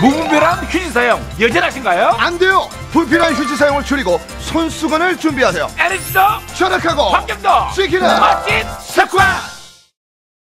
무분별한 휴지 사용 여전하신가요? 안 돼요. 불필요한 휴지 사용을 줄이고 손수건을 준비하세요. 에릭스 절약하고 환경도 지키는 멋진